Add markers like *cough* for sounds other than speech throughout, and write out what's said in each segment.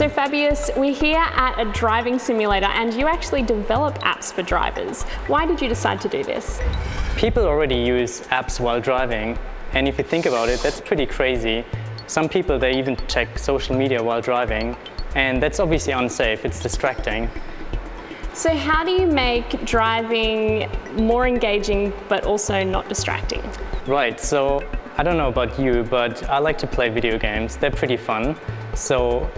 So Fabius, we're here at a driving simulator and you actually develop apps for drivers. Why did you decide to do this? People already use apps while driving and if you think about it, that's pretty crazy. Some people, they even check social media while driving and that's obviously unsafe, it's distracting. So how do you make driving more engaging but also not distracting? Right, so I don't know about you, but I like to play video games. They're pretty fun. So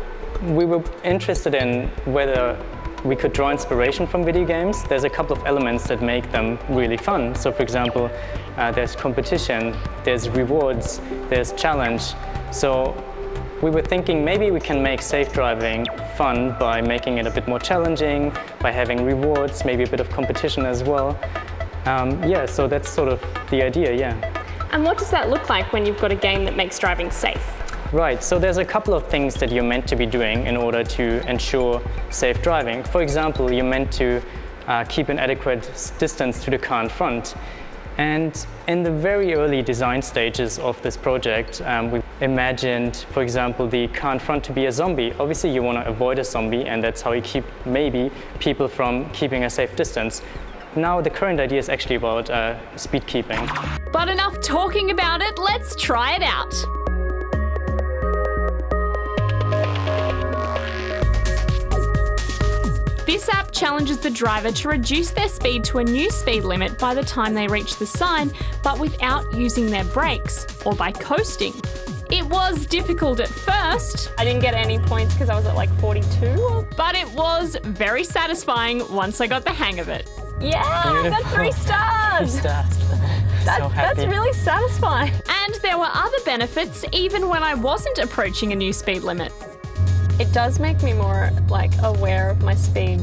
we were interested in whether we could draw inspiration from video games. There's a couple of elements that make them really fun. So for example, uh, there's competition, there's rewards, there's challenge. So we were thinking maybe we can make safe driving fun by making it a bit more challenging, by having rewards, maybe a bit of competition as well. Um, yeah, so that's sort of the idea, yeah. And what does that look like when you've got a game that makes driving safe? Right, so there's a couple of things that you're meant to be doing in order to ensure safe driving. For example, you're meant to uh, keep an adequate distance to the car in front. And in the very early design stages of this project, um, we imagined, for example, the car in front to be a zombie. Obviously, you want to avoid a zombie, and that's how you keep maybe people from keeping a safe distance. Now, the current idea is actually about uh, speed keeping. But enough talking about it, let's try it out. This app challenges the driver to reduce their speed to a new speed limit by the time they reach the sign, but without using their brakes or by coasting. It was difficult at first. I didn't get any points because I was at like 42. But it was very satisfying once I got the hang of it. Yeah, I got *laughs* three stars. Stars. That, so that's really satisfying. And there were other benefits even when I wasn't approaching a new speed limit. It does make me more like aware of my speed.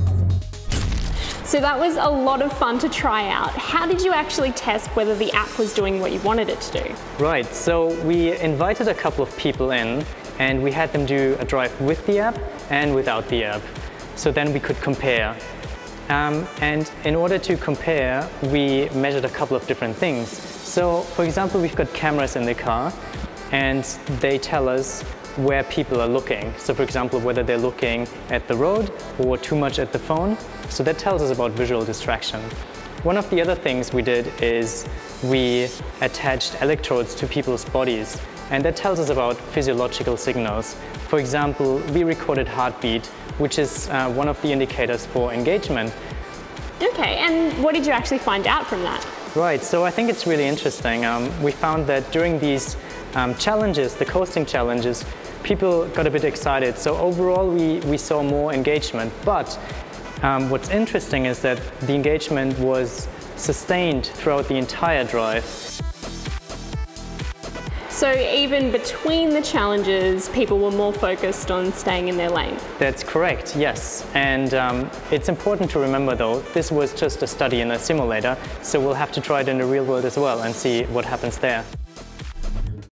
So that was a lot of fun to try out. How did you actually test whether the app was doing what you wanted it to do? Right, so we invited a couple of people in and we had them do a drive with the app and without the app. So then we could compare. Um, and in order to compare, we measured a couple of different things. So for example, we've got cameras in the car and they tell us where people are looking. So for example, whether they're looking at the road or too much at the phone. So that tells us about visual distraction. One of the other things we did is we attached electrodes to people's bodies and that tells us about physiological signals. For example, we recorded heartbeat, which is uh, one of the indicators for engagement. Okay, and what did you actually find out from that? Right, so I think it's really interesting. Um, we found that during these um, challenges, the coasting challenges, people got a bit excited. So overall, we, we saw more engagement. But um, what's interesting is that the engagement was sustained throughout the entire drive. So even between the challenges, people were more focused on staying in their lane? That's correct, yes. And um, it's important to remember though, this was just a study in a simulator, so we'll have to try it in the real world as well and see what happens there.